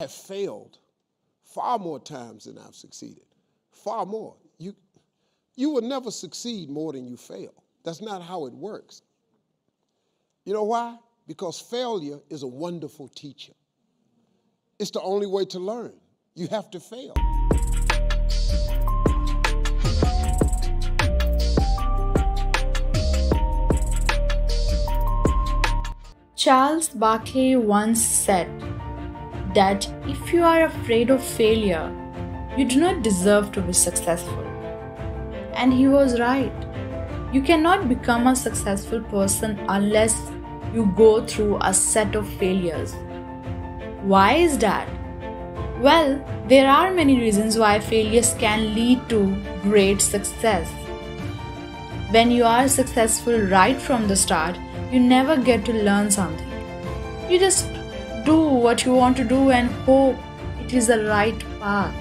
have failed far more times than I've succeeded. Far more. You, you will never succeed more than you fail. That's not how it works. You know why? Because failure is a wonderful teacher. It's the only way to learn. You have to fail. Charles Barkley once said that if you are afraid of failure, you do not deserve to be successful. And he was right. You cannot become a successful person unless you go through a set of failures. Why is that? Well, there are many reasons why failures can lead to great success. When you are successful right from the start, you never get to learn something. You just do what you want to do and hope it is the right path.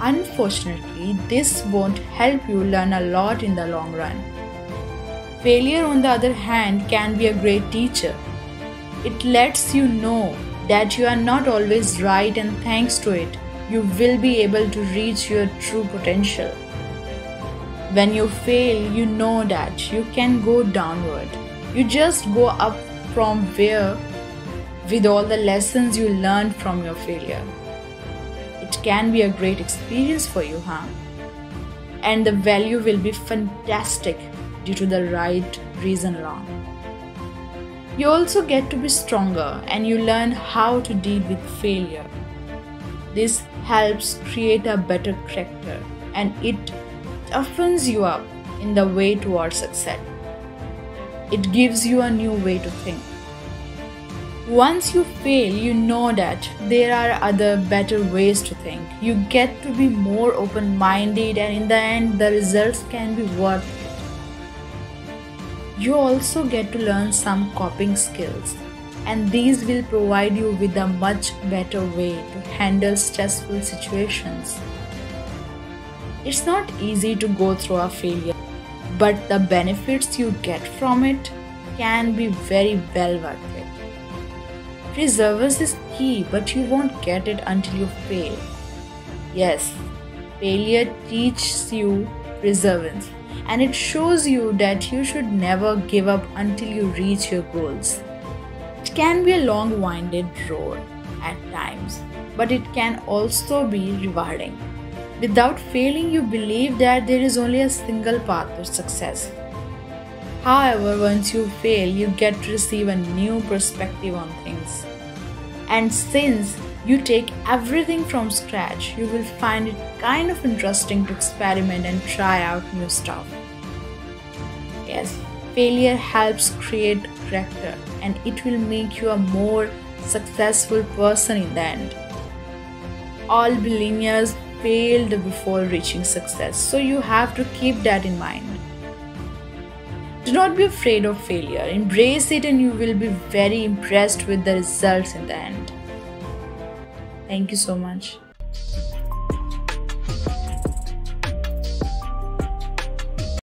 Unfortunately, this won't help you learn a lot in the long run. Failure, on the other hand, can be a great teacher. It lets you know that you are not always right, and thanks to it, you will be able to reach your true potential. When you fail, you know that you can go downward. You just go up from where with all the lessons you learned from your failure. It can be a great experience for you, huh? And the value will be fantastic due to the right reason alone. You also get to be stronger and you learn how to deal with failure. This helps create a better character and it toughens you up in the way towards success. It gives you a new way to think. Once you fail, you know that there are other better ways to think. You get to be more open minded, and in the end, the results can be worth it. You also get to learn some coping skills, and these will provide you with a much better way to handle stressful situations. It's not easy to go through a failure, but the benefits you get from it can be very well worth it. Perseverance is key, but you won't get it until you fail. Yes, failure teaches you perseverance and it shows you that you should never give up until you reach your goals. It can be a long winded road at times, but it can also be rewarding. Without failing, you believe that there is only a single path to success. However, once you fail, you get to receive a new perspective on things. And since you take everything from scratch, you will find it kind of interesting to experiment and try out new stuff. Yes, failure helps create character and it will make you a more successful person in the end. All billionaires failed before reaching success. So you have to keep that in mind. Do not be afraid of failure. Embrace it and you will be very impressed with the results in the end. Thank you so much.